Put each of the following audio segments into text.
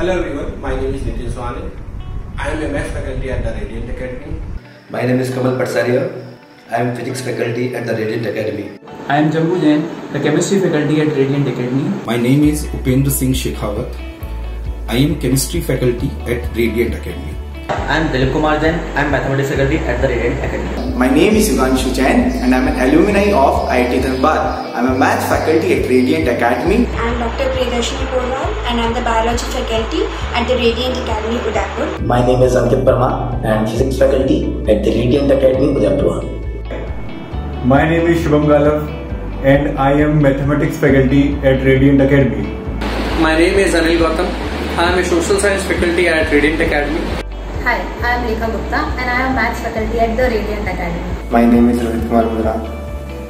Hello everyone, my name is Nitin Swane. I am a math faculty at the Radiant Academy. My name is Kamal Patsaria. I am physics faculty at the Radiant Academy. I am Jambu Jain, the chemistry faculty at Radiant Academy. My name is Upendra Singh Shekhawat. I am chemistry faculty at Radiant Academy. I am Dilip Kumar Jain. I am mathematics faculty at the Radiant Academy. My name is Yuganshu Jain and I am an alumni of IIT Dhanbad. I am a math faculty at Radiant Academy. I am Dr. Priyadarshini Porwal and I am the biology faculty at the Radiant Academy, Udaipur. My name is Ankit Parmar. and I am physics faculty at the Radiant Academy, Udaipur. My name is Shubham Galav and I am mathematics faculty at Radiant Academy. My name is Anil Gautam. I am a social science faculty at Radiant Academy. Hi, I am Lekha Gupta and I am maths faculty at the Radiant Academy. My name is Rohit Kumar Mudra.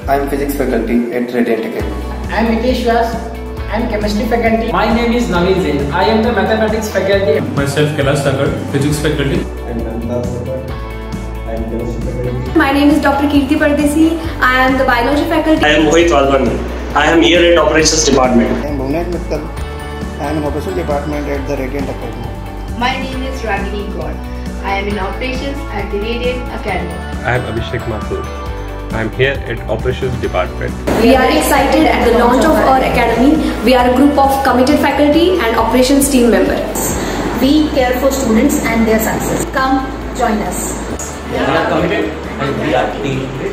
I am physics faculty at Radiant Academy. I am Hitesh Vyas. I am chemistry faculty. My name is Naveen Jain. I am the mathematics faculty. Myself Kailash Thakur, physics faculty. And I am Chemistry faculty. My name is Dr. Kirti Pardesi. I am the biology faculty. I am Mohit Walwani. I am here at operations department. I am Bhuvnesh Mittal. I am in operations department at the Radiant Academy. My name is Ragini God. I am in operations at the Radiant Academy. I am Abhishek Mathur. I am here at operations department. We are excited at the launch of our academy. We are a group of committed faculty and operations team members. We care for students and their success. Come join us. We are committed and we are team.